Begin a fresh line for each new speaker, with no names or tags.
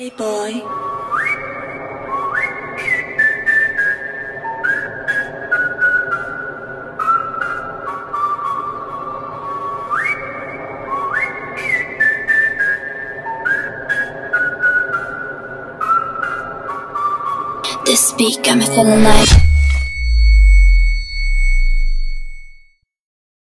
Hey boy. This beat got me feeling like